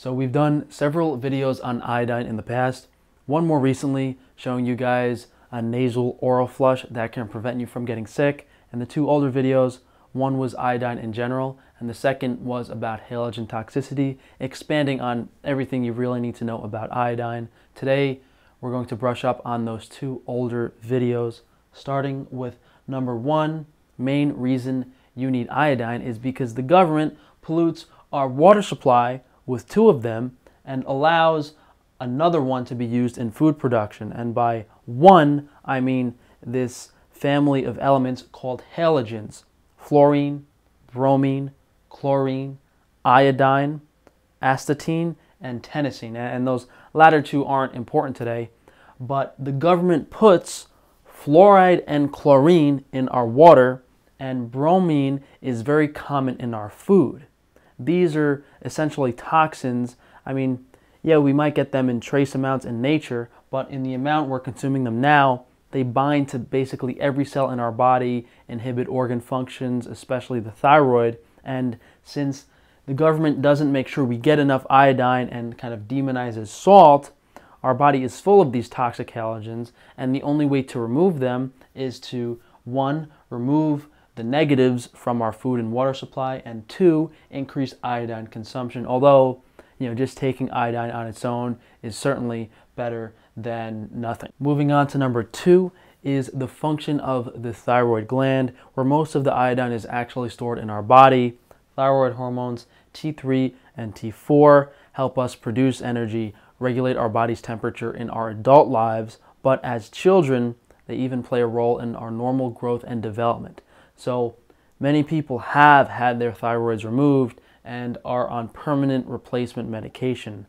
So we've done several videos on iodine in the past. One more recently showing you guys a nasal oral flush that can prevent you from getting sick. And the two older videos, one was iodine in general, and the second was about halogen toxicity, expanding on everything you really need to know about iodine. Today, we're going to brush up on those two older videos, starting with number one, main reason you need iodine is because the government pollutes our water supply with two of them and allows another one to be used in food production. And by one, I mean this family of elements called halogens fluorine, bromine, chlorine, iodine, astatine, and tennessine. And those latter two aren't important today, but the government puts fluoride and chlorine in our water, and bromine is very common in our food. These are essentially toxins. I mean, yeah, we might get them in trace amounts in nature, but in the amount we're consuming them now, they bind to basically every cell in our body, inhibit organ functions, especially the thyroid. And since the government doesn't make sure we get enough iodine and kind of demonizes salt, our body is full of these toxic halogens, and the only way to remove them is to one, remove the negatives from our food and water supply, and two, increase iodine consumption. Although, you know, just taking iodine on its own is certainly better than nothing. Moving on to number two is the function of the thyroid gland, where most of the iodine is actually stored in our body. Thyroid hormones T3 and T4 help us produce energy, regulate our body's temperature in our adult lives, but as children, they even play a role in our normal growth and development. So many people have had their thyroids removed and are on permanent replacement medication.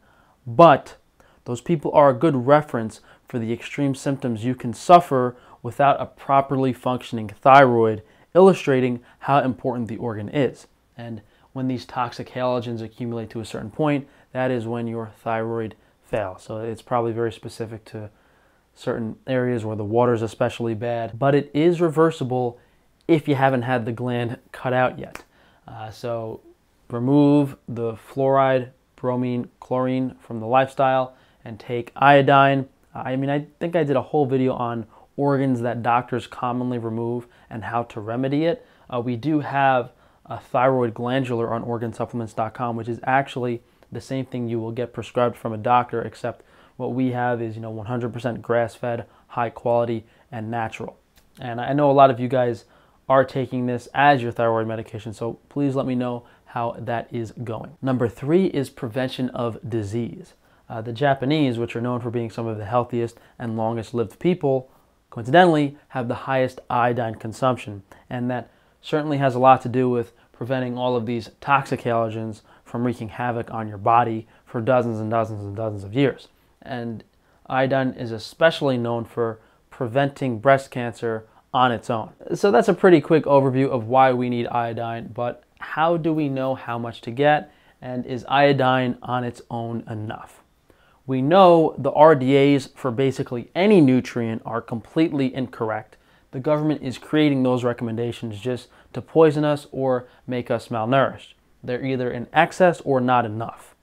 But those people are a good reference for the extreme symptoms you can suffer without a properly functioning thyroid, illustrating how important the organ is. And when these toxic halogens accumulate to a certain point, that is when your thyroid fails. So it's probably very specific to certain areas where the water is especially bad, but it is reversible if you haven't had the gland cut out yet. Uh, so remove the fluoride, bromine, chlorine from the lifestyle and take iodine. Uh, I mean, I think I did a whole video on organs that doctors commonly remove and how to remedy it. Uh, we do have a thyroid glandular on organsupplements.com, which is actually the same thing you will get prescribed from a doctor, except what we have is, you know, 100% grass-fed, high quality, and natural. And I know a lot of you guys are taking this as your thyroid medication. So please let me know how that is going. Number three is prevention of disease. Uh, the Japanese, which are known for being some of the healthiest and longest lived people, coincidentally have the highest iodine consumption. And that certainly has a lot to do with preventing all of these toxic halogens from wreaking havoc on your body for dozens and dozens and dozens of years. And iodine is especially known for preventing breast cancer on its own. So that's a pretty quick overview of why we need iodine, but how do we know how much to get? And is iodine on its own enough? We know the RDAs for basically any nutrient are completely incorrect. The government is creating those recommendations just to poison us or make us malnourished. They're either in excess or not enough.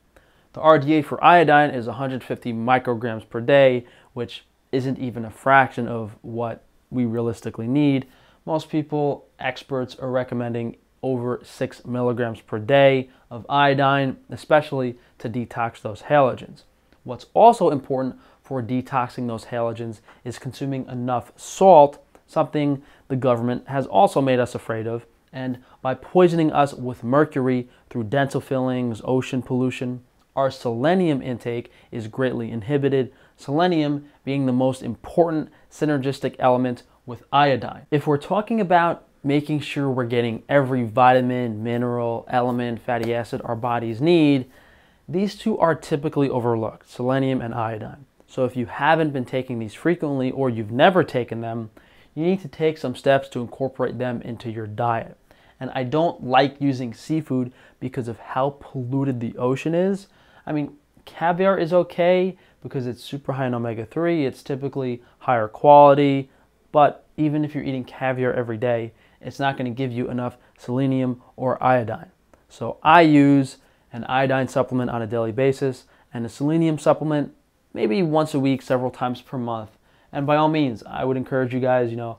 The RDA for iodine is 150 micrograms per day, which isn't even a fraction of what we realistically need. Most people, experts, are recommending over 6 milligrams per day of iodine, especially to detox those halogens. What's also important for detoxing those halogens is consuming enough salt, something the government has also made us afraid of, and by poisoning us with mercury through dental fillings, ocean pollution, our selenium intake is greatly inhibited, selenium being the most important synergistic element with iodine. If we're talking about making sure we're getting every vitamin, mineral, element, fatty acid our bodies need, these two are typically overlooked, selenium and iodine. So if you haven't been taking these frequently or you've never taken them, you need to take some steps to incorporate them into your diet. And I don't like using seafood because of how polluted the ocean is. I mean, caviar is okay because it's super high in omega-3. It's typically higher quality, but even if you're eating caviar every day, it's not going to give you enough selenium or iodine. So I use an iodine supplement on a daily basis, and a selenium supplement maybe once a week, several times per month. And by all means, I would encourage you guys, you know,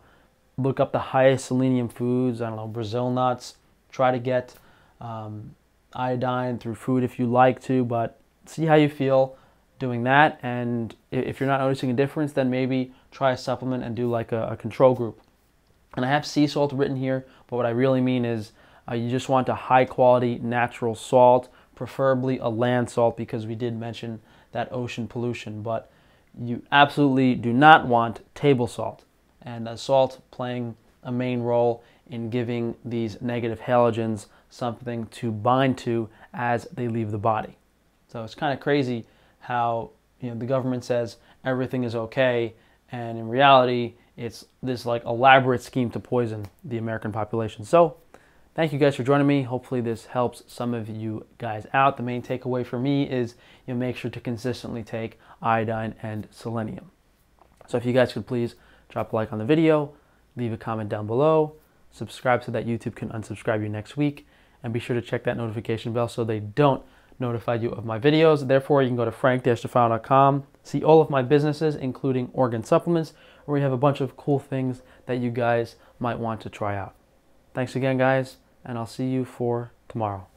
look up the highest selenium foods. I don't know, Brazil nuts. Try to get um, iodine through food if you like to, but see how you feel doing that. And if you're not noticing a difference, then maybe try a supplement and do like a, a control group. And I have sea salt written here, but what I really mean is uh, you just want a high quality natural salt, preferably a land salt because we did mention that ocean pollution. But you absolutely do not want table salt. And a salt playing a main role in giving these negative halogens something to bind to as they leave the body. So it's kind of crazy how you know the government says everything is okay, and in reality, it's this like elaborate scheme to poison the American population. So thank you guys for joining me. Hopefully this helps some of you guys out. The main takeaway for me is you know, make sure to consistently take iodine and selenium. So if you guys could please drop a like on the video, leave a comment down below, subscribe so that YouTube can unsubscribe you next week, and be sure to check that notification bell so they don't notify you of my videos. Therefore, you can go to frank-tufano.com, see all of my businesses, including organ supplements, where we have a bunch of cool things that you guys might want to try out. Thanks again, guys, and I'll see you for tomorrow.